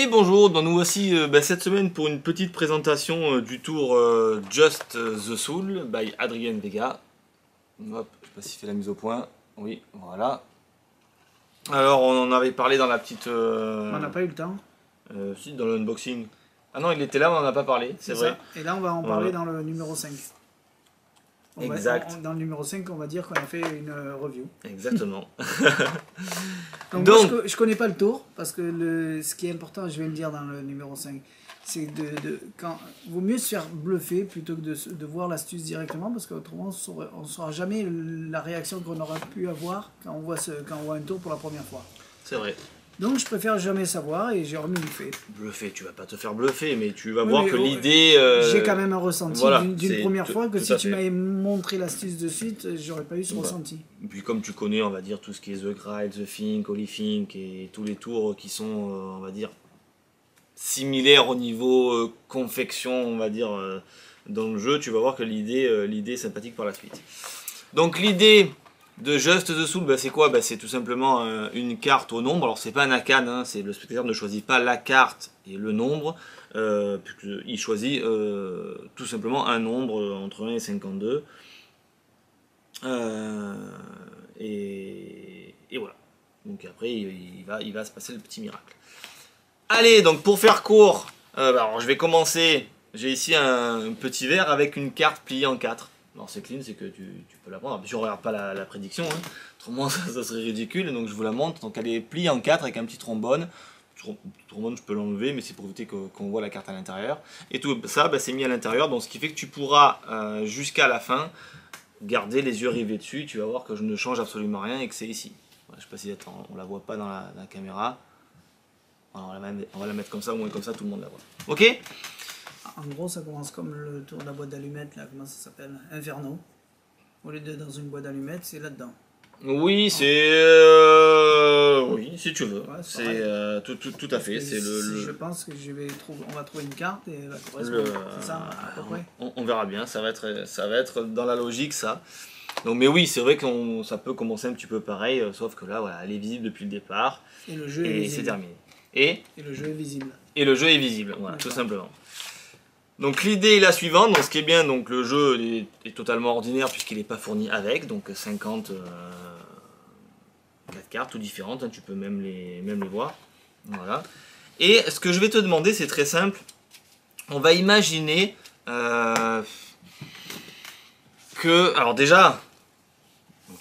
Et bonjour, donc nous voici euh, bah, cette semaine pour une petite présentation euh, du tour euh, Just the Soul by Adrien Vega. Hop, je sais pas s'il fait la mise au point. Oui, voilà. Alors on en avait parlé dans la petite... On n'a pas eu le temps. si, dans l'unboxing. Ah non, il était là, mais on n'en a pas parlé, c'est vrai. ça. Et là, on va en Voilà. parler dans le numéro 5. On va- Exact. on- dans le numéro 5, on va dire qu'on a fait une euh, review. Exactement. Donc, Donc- moi, je, je connais pas le tour, parce que le, ce qui est important, je vais le dire dans le numéro 5, c'est de, de quand vaut mieux se faire bluffer plutôt que de, de voir l'astuce directement, parce qu'autrement, on ne saura jamais la réaction qu'on aurait pu avoir quand on, voit ce, quand on voit un tour pour la première fois. c'est vrai. Donc, je préfère jamais savoir, et j'ai remis le fait. Bluffer, tu vas pas te faire bluffer, mais tu vas Oui, voir que oh, l'idée... euh, J'ai quand même un ressenti voilà, d'une- première fois que si tu m'avais montré l'astuce de suite, j'aurais pas eu ce Voilà. ressenti. Et Puis comme tu connais, on va dire, tout ce qui est The Grail, The Think, Holy Think et tous les tours qui sont, euh, on va dire, similaires au niveau euh, confection, on va dire, dans le jeu, tu vas voir que l'idée l'idée est sympathique par la suite. Donc l'idée de Just the Soul, bah, c'est quoi bah, C'est tout simplement euh, une carte au nombre. Alors c'est pas un arcane, hein, le spectateur ne choisit pas la carte et le nombre, euh, puisqu'il choisit euh, tout simplement un nombre entre 1 et 52. Euh, et, voilà. Donc après, il, il va, il se passer le petit miracle. Allez, donc pour faire court, bah, je vais commencer. J'ai ici un, un petit verre avec une carte pliée en 4. Alors c'est clean, c'est que tu, peux la prendre. Je regarde pas la, prédiction, hein. autrement ça, serait ridicule. Donc je vous la montre. Donc elle est pliée en 4 avec un petit trombone. Le trom- le trombone, je peux l'enlever, mais c'est pour éviter qu'on voit la carte à l'intérieur. Et tout ça, bah, c'est mis à l'intérieur. Donc ce qui fait que tu pourras euh, jusqu'à la fin garder les yeux rivés dessus, tu vas voir que je ne change absolument rien et que c'est ici. Voilà, je sais pas si on la voit pas dans la, caméra. On, va la on va la mettre comme ça, au moins comme ça tout le monde la voit. Ok? En gros, ça commence comme le tour de la boîte d'allumettes, là, comment ça s'appelle? Inferno. Au lieu de dans une boîte d'allumettes, c'est là-dedans. Oui, c'est... euh, Oui, si tu veux. Ouais, c'est euh, tout, tout, tout à fait. C'est le... Je pense que je vais trouver, on va trouver une carte et elle va le- correspondre. C'est ça, à peu près. on, on verra bien, ça va, être, ça va être dans la logique ça. Donc, mais oui, c'est vrai que ça peut commencer un petit peu pareil, euh, sauf que là, voilà, elle est visible depuis le départ Et le jeu est et c'est visible. terminé. Et Et le jeu est visible. et le jeu est visible, voilà, tout simplement. Donc l'idée est la suivante, donc ce qui est bien, le jeu est, totalement ordinaire puisqu'il n'est pas fourni avec, donc 50 euh, 4 cartes, tout différentes, hein, tu peux même les, voir. Voilà. Et ce que je vais te demander, c'est très simple. On va imaginer euh, que, alors déjà,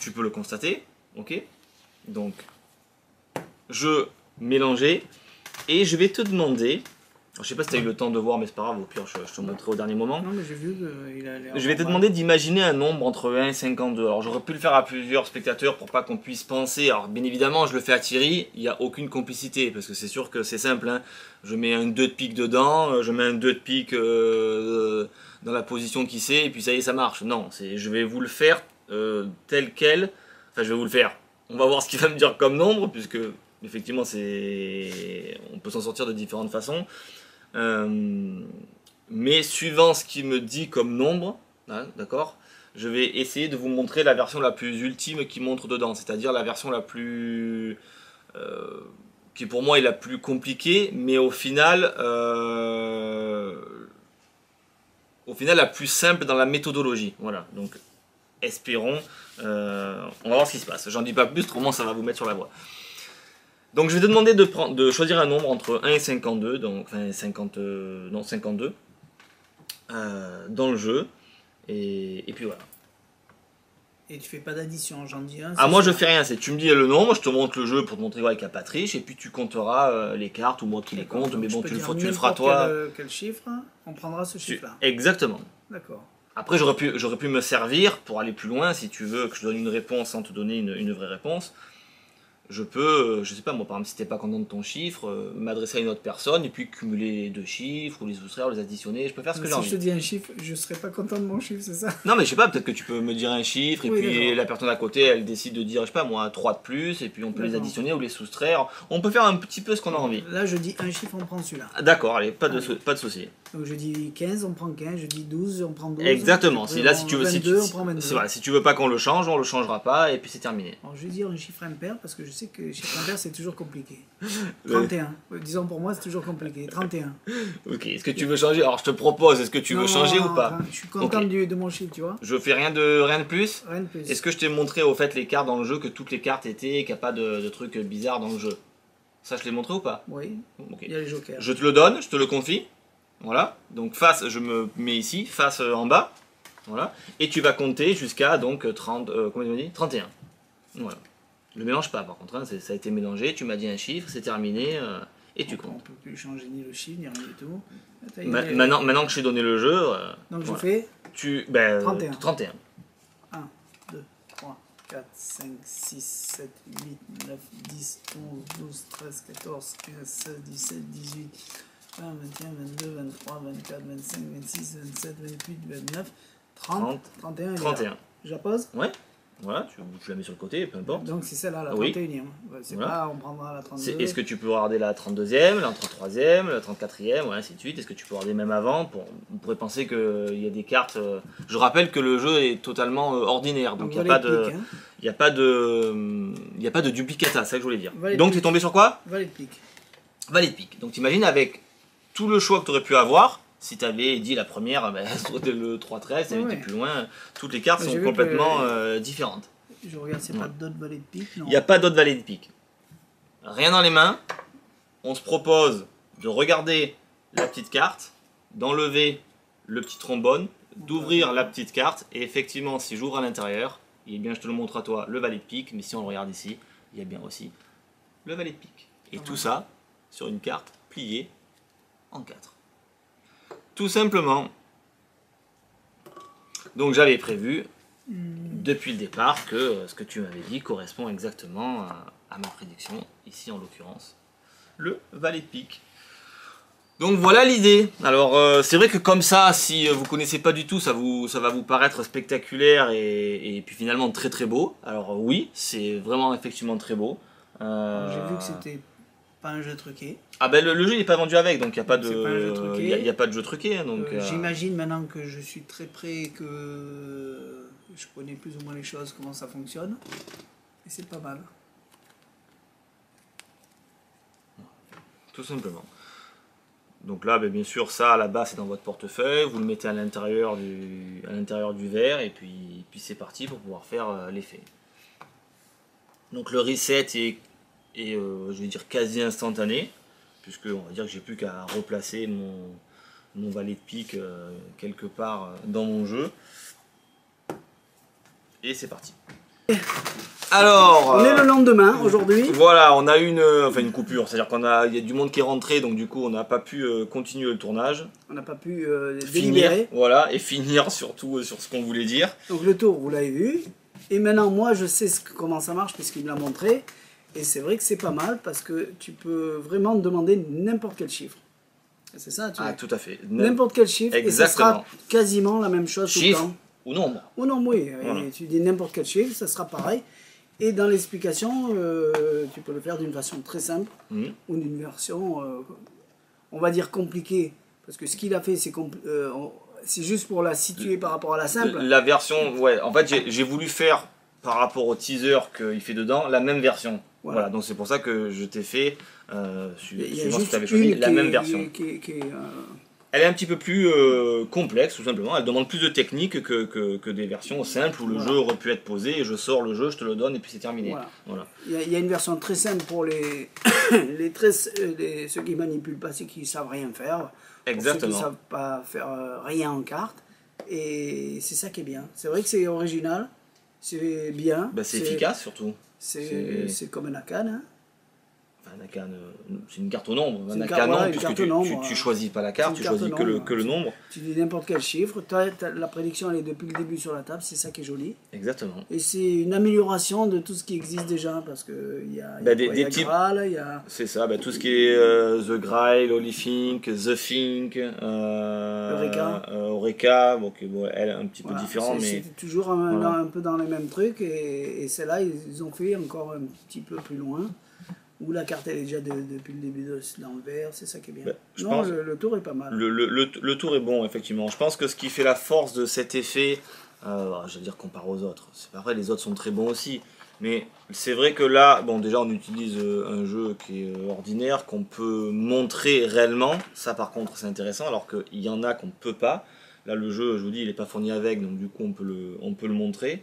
tu peux le constater, ok Donc, je mélanger et je vais te demander, je sais pas si tu as eu le temps de voir, mais c'est pas grave, au pire je, je te montrerai au dernier moment. Non, mais j'ai vu qu'il a l'air. Je vais te demander d'imaginer un nombre entre 1 et 52. Alors j'aurais pu le faire à plusieurs spectateurs pour pas qu'on puisse penser. Alors bien évidemment, je le fais à Thierry, il n'y a aucune complicité parce que c'est sûr que c'est simple. hein. Je mets un 2 de pique dedans, euh, je mets un 2 de pique euh, dans la position qui c'est et puis ça y est, ça marche. Non, je vais vous le faire euh, tel quel. Enfin, je vais vous le faire. On va voir ce qu'il va me dire comme nombre puisque effectivement c'est on peut s'en sortir de différentes façons. Euh, mais suivant ce qu'il me dit comme nombre, hein, d'accord, je vais essayer de vous montrer la version la plus ultime qui montre dedans, c'est-à-dire la version la plus euh, qui pour moi est la plus compliquée, mais au final, euh, au final la plus simple dans la méthodologie. Voilà, donc espérons, on va voir ce qui se passe. J'en dis pas plus, autrement ça va vous mettre sur la voie. Donc je vais te demander de, prendre, de choisir un nombre entre 1 et 52, donc enfin 50, euh, non 52, euh, dans le jeu. Et, et puis voilà. Et tu fais pas d'addition, j'en dis un. Ah moi je sûr. fais rien, c'est tu me dis le nombre, je te montre le jeu pour te montrer avec la patriche, et puis tu compteras euh, les cartes ou moi qui les compte, mais je bon tu le, tu le feras toi. Quel, euh, quel chiffre On prendra ce chiffre-là. Exactement. D'accord. Après j'aurais pu, pu me servir pour aller plus loin si tu veux que je donne une réponse sans te donner une, une vraie réponse. Je peux, euh, je sais pas moi par exemple si t'es pas content de ton chiffre, euh, m'adresser à une autre personne et puis cumuler les deux chiffres ou les soustraire, les additionner, je peux faire ce que j'ai si je te envie. dis un chiffre, je serais pas content de mon chiffre, c'est ça? Non mais je sais pas, peut-être que tu peux me dire un chiffre et Oui, puis la personne à côté elle décide de dire, je sais pas moi, 3 de plus et puis on peut les additionner ou les soustraire. On peut faire un petit peu ce qu'on a envie. Là, je dis un chiffre, on prend celui-là. D'accord, allez, pas de, sou- pas de souci. Donc je dis 15, on prend 15, je dis 12, on prend 12. Exactement. Si, là, si tu veux, si, 22, tu, on prend 22. si- si tu veux pas qu'on le change, on le changera pas et puis c'est terminé. Alors je vais dire un chiffre impair parce que je sais que chiffre impair c'est toujours compliqué. Ouais. 31. Euh, Disons pour moi c'est toujours compliqué. 31. Ok. Est-ce que tu veux changer? Alors je te propose. Est-ce que tu veux Non, changer ou pas? Je suis content du- de mon chiffre, tu vois. Je fais rien de rien de plus? Rien de plus. Est-ce que je t'ai montré au fait les cartes dans le jeu que toutes les cartes étaient, qu'il n'y a pas de, de trucs bizarres dans le jeu? Ça, je l'ai montré ou pas? Oui, Ok. il y a les jokers. Je te le donne, je te le confie. Voilà. Donc face, je me mets ici, face euh, en bas. Voilà. Et tu vas compter jusqu'à donc 30, euh, tu m'as dit? 31. Voilà. Le mélange pas par contre, hein, ça a été mélangé, tu m'as dit un chiffre, c'est terminé euh, et tu Donc, On comptes. peut plus changer ni le chiffre ni rien du tout. Ma- maintenant, maintenant que je t'ai donné le jeu, euh, Donc je voilà. fais tu ben, euh, 31. 31. 1, 2, 3, 4, 5, 6, 7, 8, 9, 10, 11, 12, 13, 14, 15, 16, 17, 18, 20, 21, 22, 23, 24, 25, 26, 27, 28, 29, 30, 30, 31 et là. 31. Je la pose Ouais. Voilà, tu, tu la mets sur le côté, peu importe. Donc c'est celle-là, la Oui. 31e. Ouais, c'est Voilà. pas, on prendra la 32. C'est- Est-ce que tu peux regarder la 32e, la 33e, la 34e, ouais, ainsi de suite Est-ce que tu peux regarder même avant pour, On pourrait penser qu'il y a des cartes. euh, Je rappelle que le jeu est totalement euh, ordinaire, donc il n'y a, hein. a pas de. Il a pas de duplicata, c'est ça que je voulais dire. Donc tu es tombé sur quoi Valet de pique. Valet de pique. Donc t'imagines avec tout le choix que tu aurais pu avoir, si tu avais dit la première, ben, le 3-13, tu avais Ouais. été plus loin, toutes les cartes Ouais, sont complètement que- euh, différentes. Je regarde, c'est Ouais. pas d'autres valets de pique, Il n'y a pas d'autre valet de pique. Rien dans les mains. On se propose de regarder la petite carte, d'enlever le petit trombone, d'ouvrir la petite carte, et effectivement, si j'ouvre à l'intérieur, eh bien, je te le montre à toi, le valet de pique, mais si on le regarde ici, il y a bien aussi le valet de pique. Et Ah tout ça sur une carte pliée en quatre. Tout simplement. Donc j'avais prévu Hmm. depuis le départ que euh, ce que tu m'avais dit correspond exactement à, ma prédiction, ici en l'occurrence, le valet de pique. Donc voilà l'idée. Alors euh, c'est vrai que comme ça, si euh, vous connaissez pas du tout, ça, vous, ça va vous paraître spectaculaire et, et puis finalement très très beau. Alors oui, c'est vraiment effectivement très beau. Euh, J'ai vu que c'était pas un jeu truqué. Ah ben le, le jeu il n'est pas vendu avec, donc il n'y a pas de, pas y y a pas de jeu truqué. hein, donc, Euh, euh, J'imagine maintenant que je suis très près et que je connais plus ou moins les choses, comment ça fonctionne. Et c'est pas mal. Tout simplement. Donc là, ben, bien sûr, ça, là-bas, c'est dans votre portefeuille. Vous le mettez à l'intérieur du, à l'intérieur du verre et puis, puis c'est parti pour pouvoir faire euh, l'effet. Donc le reset est, est, euh, je vais dire, quasi instantané, puisque on va dire que j'ai plus qu'à replacer mon, mon valet de pique euh, quelque part euh, dans mon jeu. Et c'est parti. Alors, On est le lendemain aujourd'hui. voilà, on a une, enfin une coupure, c'est-à-dire qu'on a, il y a du monde qui est rentré, donc du coup on n'a pas pu euh, continuer le tournage, On n'a pas pu euh, finir, voilà, et finir surtout euh, sur ce qu'on voulait dire. Donc le tour, vous l'avez vu. Et maintenant, moi, je sais ce comment ça marche puisqu'il me l'a montré. Et c'est vrai que c'est pas mal parce que tu peux vraiment demander n'importe quel chiffre. C'est ça, tu Ah, tout à fait. N'importe quel chiffre. Et ça sera quasiment la même chose tout le Chiffre temps. ou nombre. Oh non, oui. Et tu dis n'importe quel chiffre, ça sera pareil. Et dans l'explication, euh, tu peux le faire d'une façon très simple Mhm. ou d'une version, euh, on va dire compliquée. Parce que ce qu'il a fait, c'est euh, c'est juste pour la situer par rapport à la simple. La version, ouais, en fait j'ai voulu faire par rapport au teaser qu'il fait dedans la même version. Voilà. Voilà, donc c'est pour ça que je t'ai fait, euh, suivant ce que tu avais choisi, la même est- version. qui qui euh, Elle est un petit peu plus euh, complexe, tout simplement. Elle demande plus de technique que, que, que des versions simples où le Voilà. jeu aurait pu être posé et je sors le jeu, je te le donne et puis c'est terminé. Voilà. Il y, a, il y a une version très simple pour les, les, très, euh, les- ceux qui manipulent pas, c'est qui savent rien faire. Pour ceux Exactement. qui savent pas faire rien en carte. Et c'est ça qui est bien. C'est vrai que c'est original, c'est bien. Bah, c'est efficace surtout. C'est C'est- c'est comme un Akan. Enfin, c'est une carte au nombre. Un non, puisque tu, nombre, tu, tu voilà. choisis pas la carte, tu carte choisis que le, nombre. que le nombre. Tu dis n'importe quel chiffre. T'as- la prédiction, elle est depuis le début sur la table. C'est ça qui est joli. Exactement. Et c'est une amélioration de tout ce qui existe déjà. Parce qu'il y a, il y Bah, a des- quoi y a des types- Graal, y a. C'est ça, bah, tout ce qui est euh, The Grail, Holy Think, The Think, euh, Eureka. euh, Eureka, bon, qui, bon, elle est un petit peu Voilà, différent, c'est- mais toujours un, Voilà. dans- un peu dans les mêmes trucs et, et celle-là ils ont fait encore un petit peu plus loin Ou la carte elle est déjà de- depuis le début de, dans le vert, c'est ça qui est bien. Ben, je non, pense- le, le tour est pas mal. Le, le- le- le tour est bon, effectivement. Je pense que ce qui fait la force de cet effet, euh, je veux dire comparé aux autres, c'est pas vrai, les autres sont très bons aussi. Mais c'est vrai que là, bon, déjà on utilise euh, un jeu qui est euh, ordinaire, qu'on peut montrer réellement. Ça, par contre, c'est intéressant, alors qu'il y en a qu'on ne peut pas. Là, le jeu, je vous dis, il n'est pas fourni avec, donc du coup, on peut le, on peut le montrer.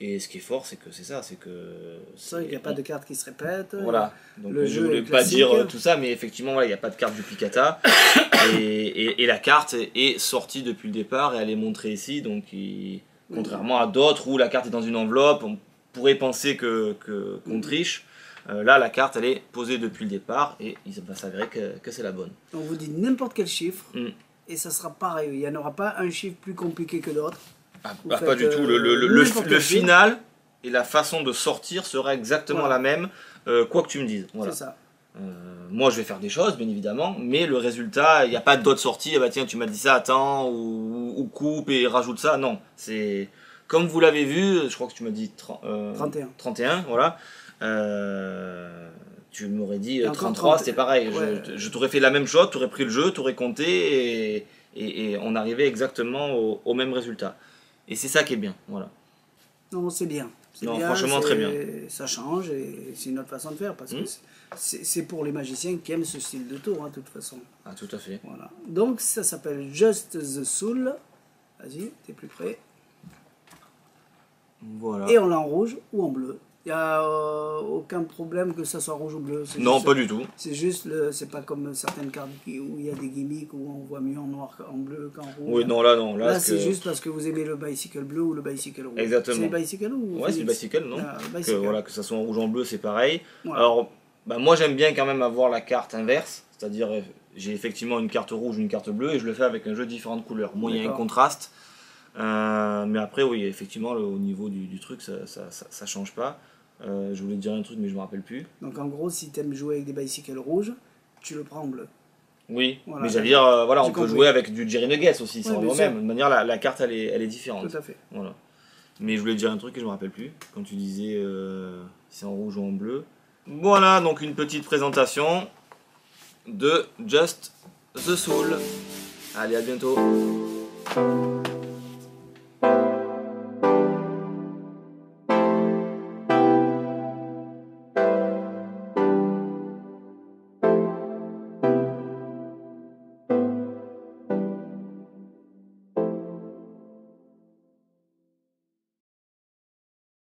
Et ce qui est fort, c'est que c'est ça, c'est que. Qu'il n'y a pas de carte qui se répète. Voilà. Donc Le je jeu voulais pas dire euh, tout ça, mais effectivement, voilà, il n'y a pas de carte duplicata. et, et- et la carte est sortie depuis le départ et elle est montrée ici. Donc, il- contrairement à d'autres où la carte est dans une enveloppe, on pourrait penser que que- qu'on triche. Euh, là, la carte, elle est posée depuis le départ et il va s'avérer que, que c'est la bonne. On vous dit n'importe quel chiffre Mm. et ça sera pareil. Il n'y en aura pas un chiffre plus compliqué que d'autres. Ah, bah, pas du tout. Le, final et la façon de sortir sera exactement Voilà. la même, euh, quoi que tu me dises. Voilà. C'est ça. Euh, moi, je vais faire des choses, bien évidemment, mais le résultat, il n'y a pas d'autres sorties. Ah bah tiens, tu m'as dit ça, attends, ou, ou coupe et rajoute ça. Non, c'est comme vous l'avez vu. Je crois que tu m'as dit 30, euh, 31. 31, voilà. Euh, tu m'aurais dit Et euh, encore 33, 30. c'était pareil. Je- t'aurais fait la même chose, tu aurais pris le jeu, tu aurais compté et, et- et on arrivait exactement au, au même résultat. Et c'est ça qui est bien, voilà. Non, c'est bien. Non, bien, franchement, très bien. Ça change et c'est une autre façon de faire parce que Mm. c'est- c'est pour les magiciens qui aiment ce style de tour, hein, de toute façon. Ah, tout à fait. Voilà. Donc ça s'appelle Just the Soul. Vas-y, t'es plus près. Voilà. Et on l'a en rouge ou en bleu. Il n'y a euh, aucun problème que ça soit rouge ou bleu. Non, juste- pas du tout. C'est juste, le, c'est pas comme certaines cartes où il y a des gimmicks où on voit mieux en noir qu'en bleu qu'en rouge. Oui, non, là, non. Là, Là, ce c'est que- juste parce que vous aimez le bicycle bleu ou le bicycle rouge. Exactement. C'est le bicycle ou Ouais, c'est le bicycle, non Ah, que, voilà, que ça soit en rouge ou en bleu, c'est pareil. Voilà. Alors, bah, moi j'aime bien quand même avoir la carte inverse, c'est-à-dire euh, j'ai effectivement une carte rouge, une carte bleue, et je le fais avec un jeu de différentes couleurs. Moi, il y a un contraste, Euh, mais après, oui, effectivement, le- au niveau du, du truc, ça, ça change pas. Euh, je voulais te dire un truc, mais je me rappelle plus. Donc en gros, si tu aimes jouer avec des bicycles rouges, tu le prends en bleu. Oui, Voilà. mais j'allais dire, euh, voilà, on peut jouer avec du Jerry Nuggets aussi, c'est Ouais, même. De manière, la, la carte, elle est, elle est différente. Tout à fait. Voilà. Mais je voulais te dire un truc et je me rappelle plus. Quand tu disais euh, si c'est en rouge ou en bleu. Voilà donc une petite présentation de Just the Soul. Allez, à bientôt.